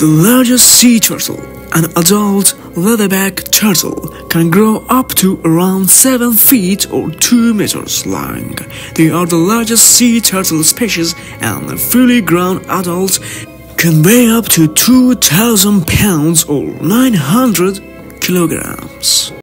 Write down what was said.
The largest sea turtle, an adult leatherback turtle, can grow up to around 7 feet or 2 meters long. They are the largest sea turtle species and fully grown adults can weigh up to 2,000 pounds or 900 kilograms.